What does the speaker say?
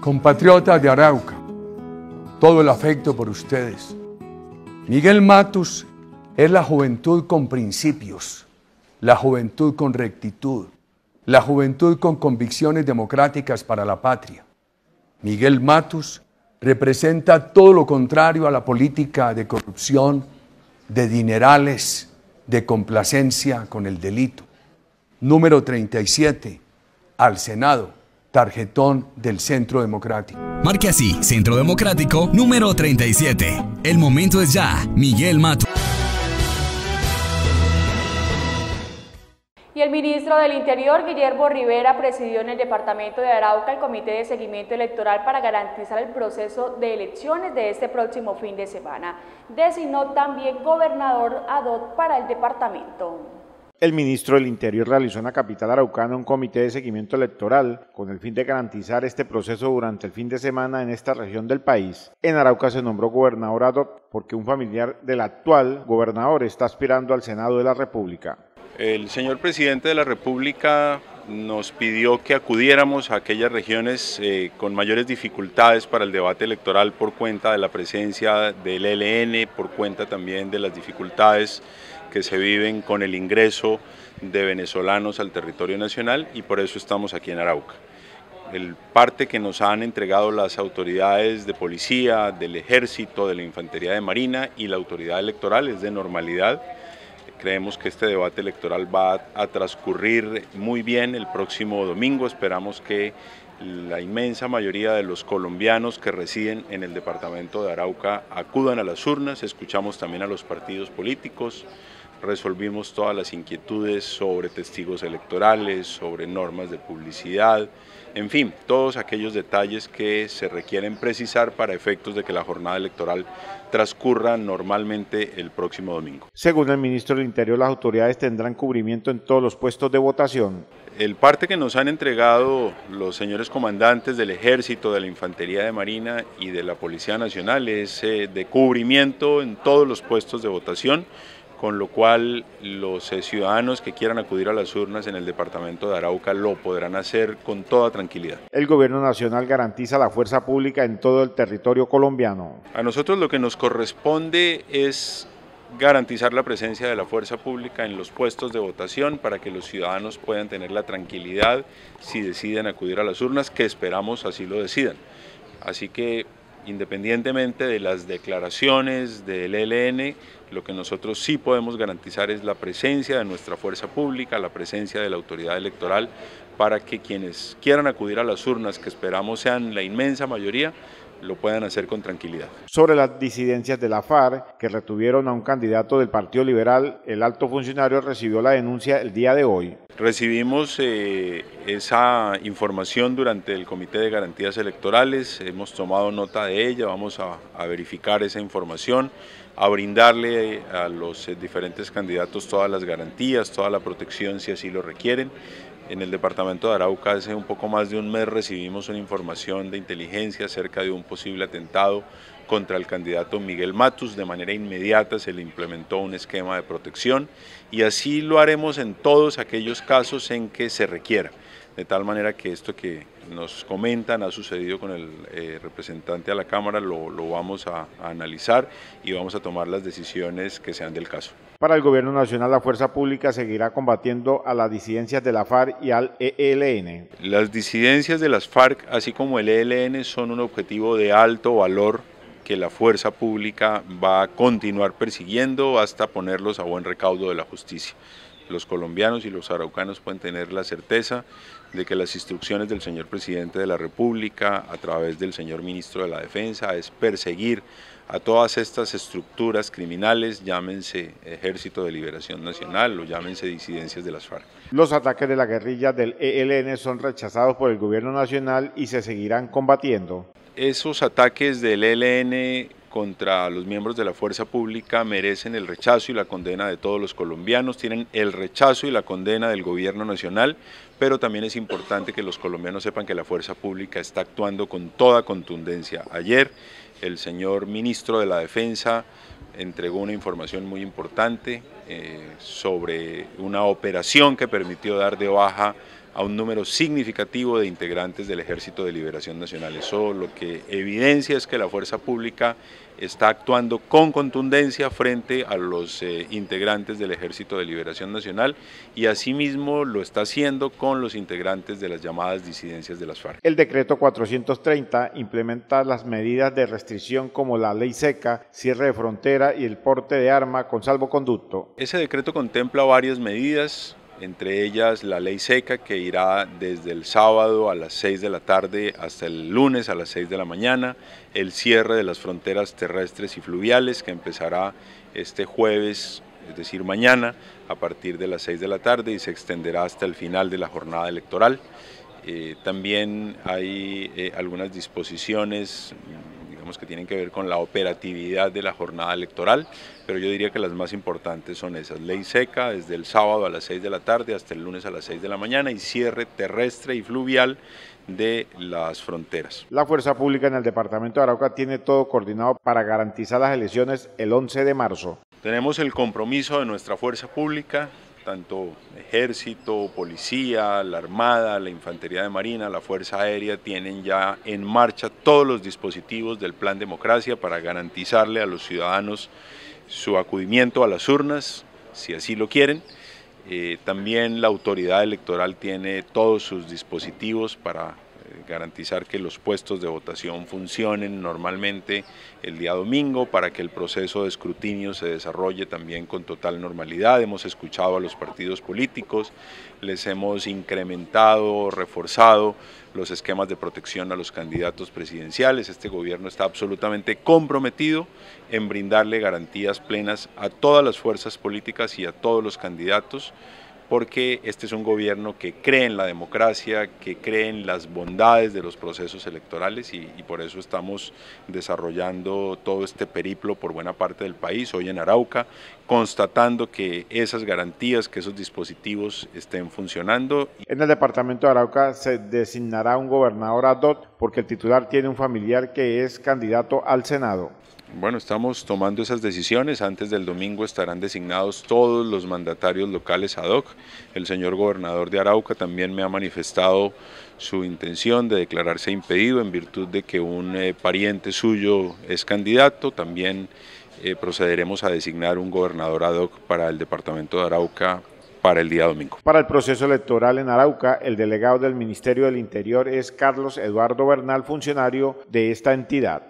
Compatriotas de Arauca, todo el afecto por ustedes. Miguel Matus es la juventud con principios, la juventud con rectitud, la juventud con convicciones democráticas para la patria. Miguel Matus representa todo lo contrario a la política de corrupción, de dinerales, de complacencia con el delito. Número 37, al Senado, tarjetón del Centro Democrático. Marque así, Centro Democrático, número 37. El momento es ya, Miguel Matus. Y el ministro del Interior, Guillermo Rivera, presidió en el departamento de Arauca el Comité de Seguimiento Electoral para garantizar el proceso de elecciones de este próximo fin de semana. Designó también gobernador ad hoc para el departamento. El ministro del Interior realizó en la capital araucana un comité de seguimiento electoral con el fin de garantizar este proceso durante el fin de semana en esta región del país. En Arauca se nombró gobernador ad hoc porque un familiar del actual gobernador está aspirando al Senado de la República. El señor presidente de la República nos pidió que acudiéramos a aquellas regiones eh, con mayores dificultades para el debate electoral por cuenta de la presencia del ELN, por cuenta también de las dificultades que se viven con el ingreso de venezolanos al territorio nacional y por eso estamos aquí en Arauca. El parte que nos han entregado las autoridades de policía, del ejército, de la infantería de marina y la autoridad electoral es de normalidad Creemos que este debate electoral va a transcurrir muy bien el próximo domingo. Esperamos que la inmensa mayoría de los colombianos que residen en el departamento de Arauca acudan a las urnas. Escuchamos también a los partidos políticos, resolvimos todas las inquietudes sobre testigos electorales, sobre normas de publicidad, en fin, todos aquellos detalles que se requieren precisar para efectos de que la jornada electoral transcurra normalmente el próximo domingo. Según el ministro del Interior, las autoridades tendrán cubrimiento en todos los puestos de votación. El parte que nos han entregado los señores comandantes del Ejército, de la Infantería de Marina y de la Policía Nacional es eh, de cubrimiento en todos los puestos de votación con lo cual los eh, ciudadanos que quieran acudir a las urnas en el departamento de Arauca lo podrán hacer con toda tranquilidad. El gobierno nacional garantiza la fuerza pública en todo el territorio colombiano. A nosotros lo que nos corresponde es garantizar la presencia de la fuerza pública en los puestos de votación para que los ciudadanos puedan tener la tranquilidad si deciden acudir a las urnas, que esperamos así lo decidan. Así que independientemente de las declaraciones del ELN, lo que nosotros sí podemos garantizar es la presencia de nuestra fuerza pública, la presencia de la autoridad electoral, para que quienes quieran acudir a las urnas, que esperamos sean la inmensa mayoría, lo puedan hacer con tranquilidad. Sobre las disidencias de la FARC que retuvieron a un candidato del Partido Liberal, el alto funcionario recibió la denuncia el día de hoy. Recibimos eh, esa información durante el Comité de Garantías Electorales, hemos tomado nota de ella, vamos a, a verificar esa información, a brindarle a los diferentes candidatos todas las garantías, toda la protección si así lo requieren. En el departamento de Arauca hace un poco más de un mes recibimos una información de inteligencia acerca de un posible atentado contra el candidato Miguel Matus. De manera inmediata se le implementó un esquema de protección y así lo haremos en todos aquellos casos en que se requiera. De tal manera que esto que nos comentan ha sucedido con el eh, representante a la Cámara, lo, vamos a analizar y vamos a tomar las decisiones que sean del caso. Para el Gobierno Nacional, la Fuerza Pública seguirá combatiendo a las disidencias de la FARC y al ELN. Las disidencias de las FARC, así como el ELN, son un objetivo de alto valor que la Fuerza Pública va a continuar persiguiendo hasta ponerlos a buen recaudo de la justicia. Los colombianos y los araucanos pueden tener la certeza de que las instrucciones del señor presidente de la República, a través del señor ministro de la Defensa, es perseguir a todas estas estructuras criminales, llámense Ejército de Liberación Nacional o llámense disidencias de las FARC. Los ataques de la guerrilla del ELN son rechazados por el gobierno nacional y se seguirán combatiendo. Esos ataques del ELN contra los miembros de la fuerza pública merecen el rechazo y la condena de todos los colombianos, tienen el rechazo y la condena del gobierno nacional, pero también es importante que los colombianos sepan que la fuerza pública está actuando con toda contundencia. Ayer el señor ministro de la Defensa entregó una información muy importante eh, sobre una operación que permitió dar de baja a un número significativo de integrantes del Ejército de Liberación Nacional. Eso lo que evidencia es que la fuerza pública está actuando con contundencia frente a los eh, integrantes del Ejército de Liberación Nacional y asimismo lo está haciendo con los integrantes de las llamadas disidencias de las FARC. El decreto 430 implementa las medidas de restricción como la ley seca, cierre de frontera y el porte de arma con salvoconducto. Ese decreto contempla varias medidas, entre ellas la ley seca que irá desde el sábado a las 6 de la tarde hasta el lunes a las 6 de la mañana, el cierre de las fronteras terrestres y fluviales que empezará este jueves, es decir, mañana, a partir de las 6 de la tarde y se extenderá hasta el final de la jornada electoral. Eh, también hay eh, algunas disposiciones que tienen que ver con la operatividad de la jornada electoral, pero yo diría que las más importantes son esas. Ley seca desde el sábado a las 6 de la tarde hasta el lunes a las 6 de la mañana y cierre terrestre y fluvial de las fronteras. La Fuerza Pública en el Departamento de Arauca tiene todo coordinado para garantizar las elecciones el 11 de marzo. Tenemos el compromiso de nuestra Fuerza Pública tanto ejército, policía, la armada, la infantería de marina, la fuerza aérea tienen ya en marcha todos los dispositivos del plan democracia para garantizarle a los ciudadanos su acudimiento a las urnas, si así lo quieren. Eh, también la autoridad electoral tiene todos sus dispositivos para garantizar que los puestos de votación funcionen normalmente el día domingo para que el proceso de escrutinio se desarrolle también con total normalidad. Hemos escuchado a los partidos políticos, les hemos incrementado, reforzado los esquemas de protección a los candidatos presidenciales. Este gobierno está absolutamente comprometido en brindarle garantías plenas a todas las fuerzas políticas y a todos los candidatos porque este es un gobierno que cree en la democracia, que cree en las bondades de los procesos electorales y, por eso estamos desarrollando todo este periplo por buena parte del país, hoy en Arauca, constatando que esas garantías, que esos dispositivos estén funcionando. En el departamento de Arauca se designará un gobernador ad hoc porque el titular tiene un familiar que es candidato al Senado. Bueno, estamos tomando esas decisiones. Antes del domingo estarán designados todos los mandatarios locales ad hoc. El señor gobernador de Arauca también me ha manifestado su intención de declararse impedido en virtud de que un eh, pariente suyo es candidato. También eh, procederemos a designar un gobernador ad hoc para el departamento de Arauca para el día domingo. Para el proceso electoral en Arauca, el delegado del Ministerio del Interior es Carlos Eduardo Bernal, funcionario de esta entidad.